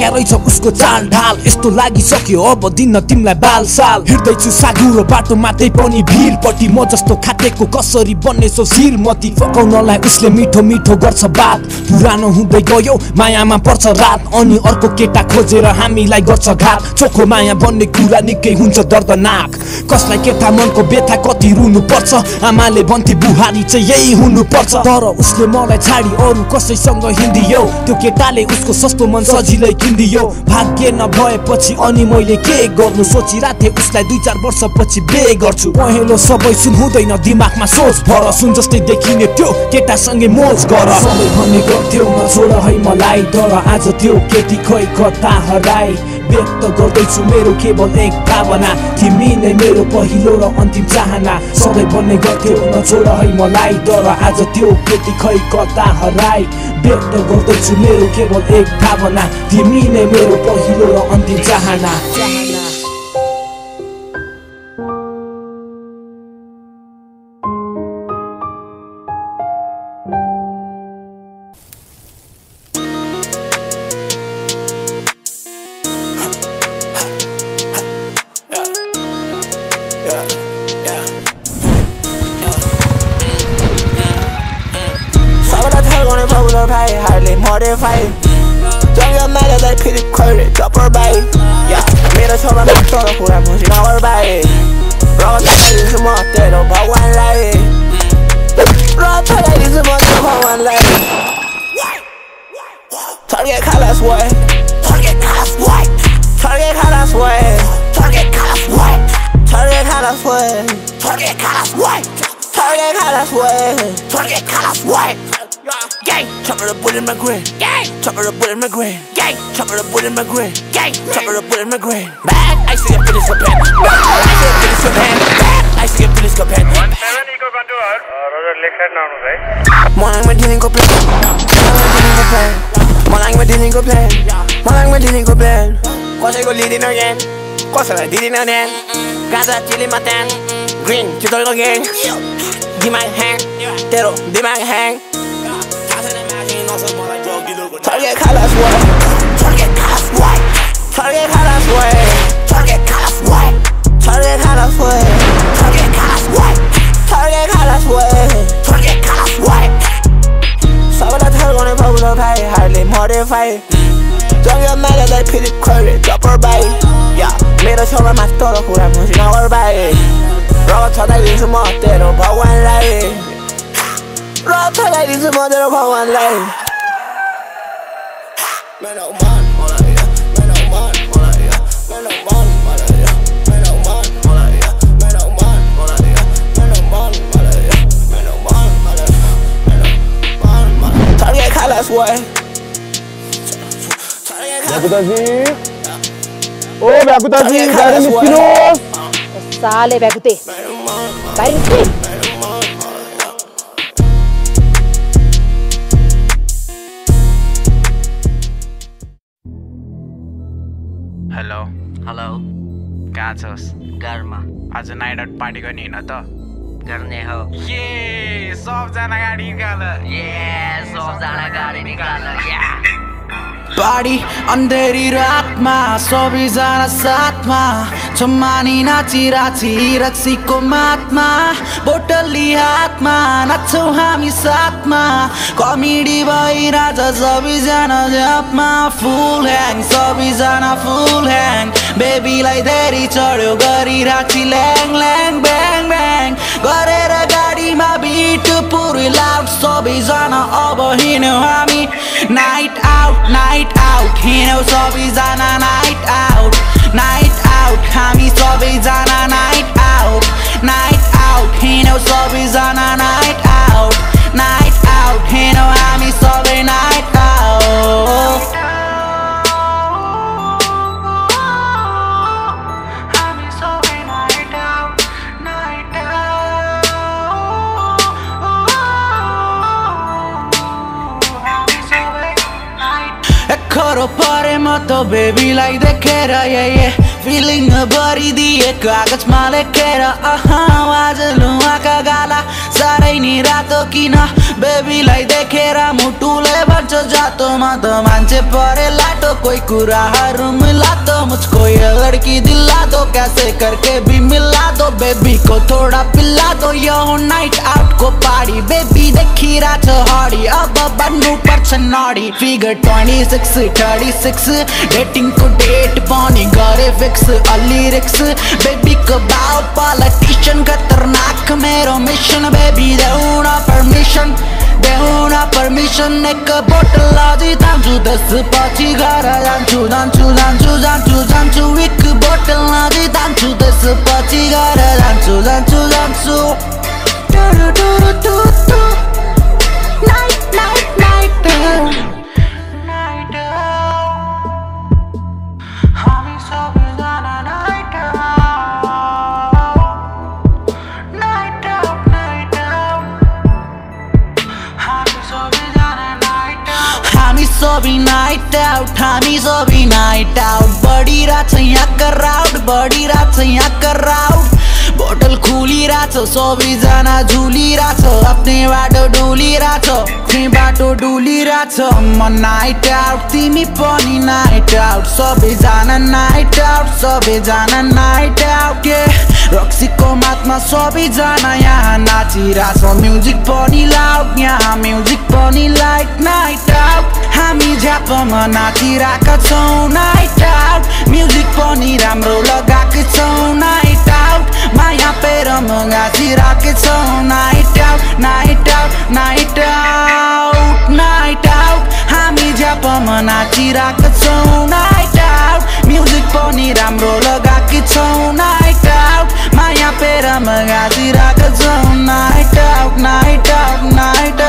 बिग्रिसक्या रहेछ उसको चाल ढाल यस्तो लागिसक्यो अब दिन तिमीलाई बाल साल हिँड्दैछु सागुरो बाटो मात्रै पनि भिरपट्टि म जस्तो खाटेको कसरी बन्ने सो श्रीमती फकाउनलाई उसले मिठो मिठो गर्छ बात। पुरानो हुँदै गयो मायामा पर्छ रात। अनि अर्को केटा खोजेर हामीलाई गर्छ घात। चोखो माया बन्ने कुरा निकै हुन्छ दर्दनाक। कसलाई केटा मनको व्यथा कति रुनु पर्छ आमाले भन्थे बुहारी चाहिँ यही हुनु पर्छ तर उसले मलाई छाडी अरू कसैसँग हिँडियो। त्यो केटाले उसको सस्तो मन सजिलै किनिदियो भाग्य नभएपछि अनि मैले के गर्नु? सोचिरहेको थिएँ उसलाई दुई चार वर्षपछि बे गर्छु। पहेँलो सबै सुन हुँदैन दिमागमा सोच भर। सुन जस्तै देखिने त्यो केटासँगै मोज गर। सबै भन्ने गर्थ्यौ नछोड है मलाई तर आज त्यो केटी खै कता हराई व्यक्त गर्दैछु मेरो केवल एक भावना। तिमी नै मेरो पहिलो र अन्तिम चाहना। सधैँ भन्ने गर्थ्यौ नछोड है मलाई तर आज त्यो केटी खै कता हराई व्यक्त गर्दैछु मेरो केवल एक भावना। तिमी नै मेरो पहिलो र अन्तिम चाहना my grin. Gang, chop her up with my grin. Back, I see your feelings repent. I see your feelings repent. I see your feelings repent. One seven equal to her. Roger, left hand now, right? Morning plan. Morning with dealing go plan. Morning with dealing with plan. Cause I go leading again. Cause I didn't again. Gaza chilling my. Green, you don't go Di Give my hand. Tero, give my hand. Target colors, what? modify 저기 엄마가 날 피디 컬리 저걸 바이 야 미러처럼 맛있도록 후렴 무신한 걸 바이 로버터 달린 수모대로 버원 라이 로버터 달린 수모대로 버원 라이 Man, oh man, man, oh man, man, oh man. way. ओ भ्याकुताजी बाहिर निस्किनुहोस् साले भ्याकुते बाहिर निस्कि hello hello कहाँ छस् घरमा आज night out party गर्ने होइन त गर्ने हो ये सबजना गाडी निकाल ये सबजना गाडी निकाल या पार्टी अन्धेरी रातमा सबैजना साथमा छम्मानी नाचिराची रक्सीको मातमा बोटली हातमा नाच्छौँ हामी साथमा कमेडी भइरहेछ सबैजना जापमा फुल ह्याङ सबैजना फुल ह्याङ बेबीलाई धेरै चढ्यो गरिराची ल्याङ ल्याङ ब्याङ ब्याङ गरेर गाडीमा बिट पुरै लाउड सबैजना अब हिँड्यौँ हामी नाइट night out. Hino সবই জানা night out. Night out. আমি সবই জানা night out. Night out. Hino সবই জানা night out. Night out. Hino আমি সবই night out. Caught up party, moto, baby, like the kera, yeah, yeah. ये फिलिङ भरिदिए कागजमा लेखेर आज लुवाका गाला साह्रै नि रातो किन बेबीलाई देखेर मुटुले भन्छ जातो म त मान्छे परे लाटो कोही कुराहरू मिला दो मुझको ये लड़की दिला दो, कैसे करके भी मिला दो बेबी को थोड़ा पिला दो, यो नाइट आउट को पार्टी बेबी देखिरा छ हडी, अब बन्नु पर्छ figure twenty six thirty six डेटिङको date पनि गरे लिरिक्स अलिरिक्स बेबी कबाव पॉलिटिशियन खतरनाक, मेरो मिशन बेबी देना परमिशन देना परमिशन एक बोतल आजी तांचू दस, पाची घरा जांचू जांचू जांचू जांचू जांचू एक बोतल दी तांचू दस, पाची घरा जांचू जांचू जांचू टू टू टू टू बढिरहेछ यहाँका राउट बोतल खुलिरहेछ सबैजना झुलिरहेछ आफ्नै बाटो डुलिरहेछ आफ्नै बाटो डुलिरहेछ। म नाइट आउट तिमी पनि नाइट आउट सबैजना नाइट आउट सबैजना नाइट आउट के रक्सीको मातमा सबैजना यहाँ नाचिरहेछ म्युजिक पनि लाउड यहाँ म्युजिक पनि लाइट नाइट आउट हामी झ्यापमा नाचिरहेका छौँ नाइट आउट म्युजिक पनि राम्रो लगाएकै छौँ नाइट आउट माया पेरम नाचिरहेकै छौँ night out night out night out night out हामी झ्यापमा नाचिरहेका छौँ नाइट आउट म्युजिक पनि राम्रो लगाएकै छौँ नाइट आउट माया पेरम नाचिरहेका छौँ night out night out night